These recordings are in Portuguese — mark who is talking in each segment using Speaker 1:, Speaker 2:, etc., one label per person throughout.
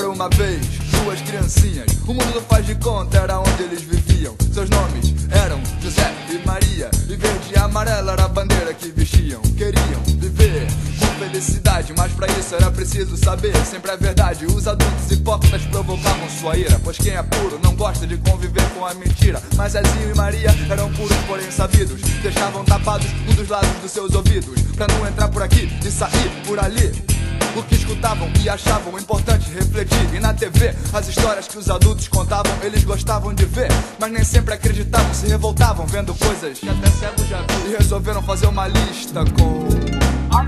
Speaker 1: Era uma vez duas criancinhas. O mundo do faz de conta era onde eles viviam. Seus nomes eram José e Maria. E verde e amarela era a bandeira que vestiam. Queriam viver com felicidade, mas pra isso era preciso saber sempre a verdade. Os adultos hipócritas provocavam sua ira, pois quem é puro não gosta de conviver com a mentira. Mas Zezinho e Maria eram puros, porém sabidos. Deixavam tapados um dos lados dos seus ouvidos, pra não entrar por aqui e sair por ali. O que escutavam e achavam importante refletir. E na TV, as histórias que os adultos contavam, eles gostavam de ver. Mas nem sempre acreditavam, se revoltavam vendo coisas que até cego já viu. E resolveram fazer uma lista com.
Speaker 2: As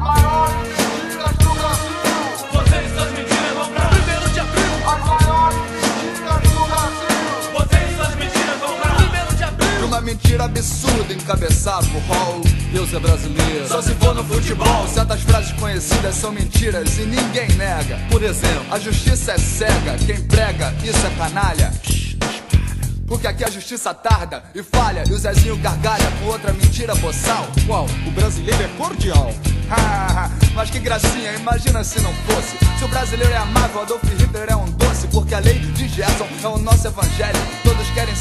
Speaker 1: mentira absurda encabeçava o hall.
Speaker 3: Deus é brasileiro.
Speaker 1: Só se for no futebol, certas frases conhecidas são mentiras e ninguém nega.
Speaker 3: Por exemplo,
Speaker 1: A justiça é cega, quem prega, isso é canalha. Porque aqui a justiça tarda e falha, e o Zezinho gargalha com outra mentira boçal.
Speaker 3: qual? O brasileiro é cordial.
Speaker 1: Mas que gracinha, imagina se não fosse. Se o brasileiro é amável, Adolf Hitler é um doce. Porque a lei de Gerson é o nosso evangelho. Todos querem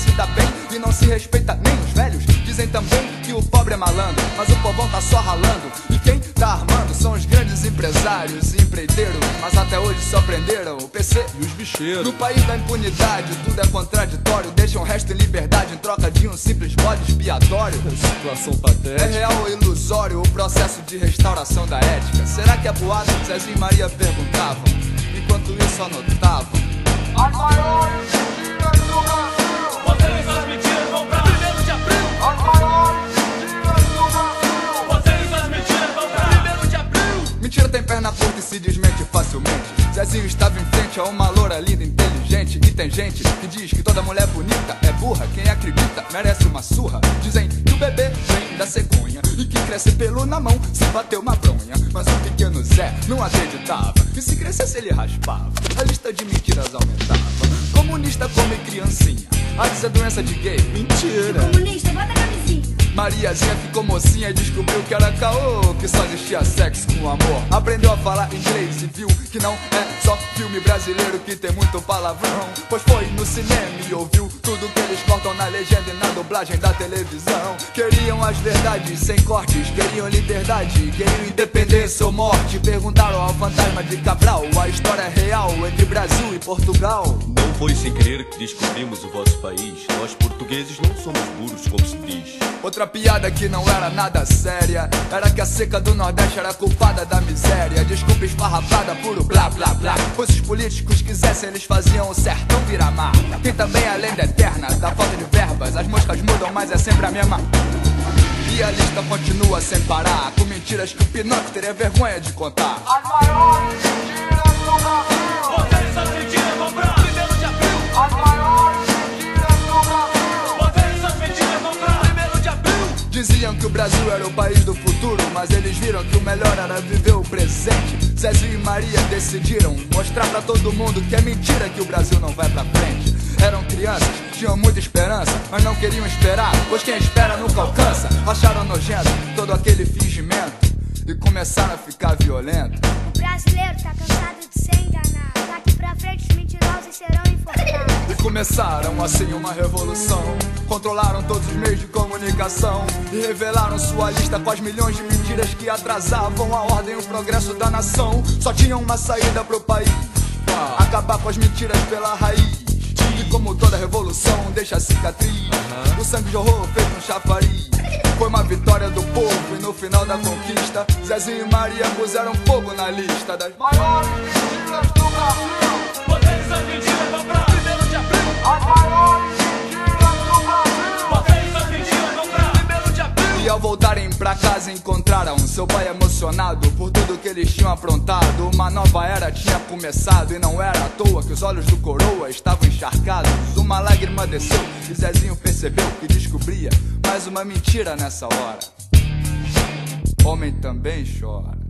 Speaker 1: e não se respeita nem os velhos. Dizem também que o pobre é malandro, mas o povão tá só ralando. E quem tá armando são os grandes empresários e empreiteiros. Mas até hoje só prenderam o PC
Speaker 3: E os bicheiros.
Speaker 1: no país da impunidade, tudo é contraditório. Deixam o resto em liberdade em troca de um simples bode expiatório.
Speaker 3: Situação
Speaker 1: É
Speaker 3: patética.
Speaker 1: real ou ilusório o processo de restauração da ética? Será que é boato? Zezinho e Maria perguntavam. Enquanto isso anotavam.
Speaker 2: As maiores
Speaker 1: Mentira tem perna curta e se desmente facilmente. Zezinho estava em frente a uma loura linda, inteligente. E tem gente que diz que toda mulher bonita é burra. Quem acredita merece uma surra. Dizem que o bebê vem da cegonha e que cresce pelo na mão se bater uma bronha. Mas o pequeno Zé não acreditava. E se crescesse ele raspava. A lista de mentiras aumentava. Comunista come criancinha. A dizer doença de gay.
Speaker 3: Mentira.
Speaker 4: Comunista, bota a camisinha.
Speaker 1: Mariazinha ficou mocinha e descobriu que era caô, que só existia sexo com amor. Aprendeu a falar inglês e viu que não é só filme brasileiro que tem muito palavrão. Pois foi no cinema e ouviu tudo que eles cortam na legenda e na dublagem da televisão. Queriam as verdades sem cortes, queriam liberdade, queriam independência ou morte. Perguntaram ao fantasma de Cabral, a história é real entre Brasil e Portugal.
Speaker 5: Não foi sem querer que descobrimos o vosso país. Nós portugueses não somos burros, como se diz.
Speaker 1: Outra piada que não era nada séria. Era que a seca do Nordeste era culpada da miséria. Desculpa esfarrapada, puro blá blá blá. Pois se os políticos quisessem eles faziam o sertão virar mar. Tem também a lenda eterna da falta de verbas. As moscas mudam, mas é sempre a mesma. E a lista continua sem parar. Com mentiras que o Pinóquio teria vergonha de contar.
Speaker 2: As maiores
Speaker 1: Diziam que o Brasil era o país do futuro, mas eles viram que o melhor era viver o presente. Zezinho e Maria decidiram mostrar pra todo mundo que é mentira que o Brasil não vai pra frente. Eram crianças, tinham muita esperança, mas não queriam esperar, pois quem espera nunca alcança. Acharam nojento todo aquele fingimento e começaram a ficar violentos.
Speaker 4: O brasileiro tá cansado de ser enganado. Daqui pra frente os mentirosos serão enforcados.
Speaker 1: E começaram assim uma revolução. Controlaram todos os meios de comunicação e revelaram sua lista com as milhões de mentiras que atrasavam a ordem e o progresso da nação. Só tinham uma saída pro país: acabar com as mentiras pela raiz. E como toda revolução deixa cicatriz, o sangue jorrou feito um chafariz. Foi uma vitória do povo e no final da conquista, Zezinho e Maria puseram fogo na lista das
Speaker 2: Maiores mentiras
Speaker 1: E voltarem pra casa encontraram seu pai emocionado por tudo que eles tinham aprontado. Uma nova era tinha começado e não era à toa que os olhos do coroa estavam encharcados. Uma lágrima desceu e Zezinho percebeu que descobria mais uma mentira nessa hora. Homem também chora.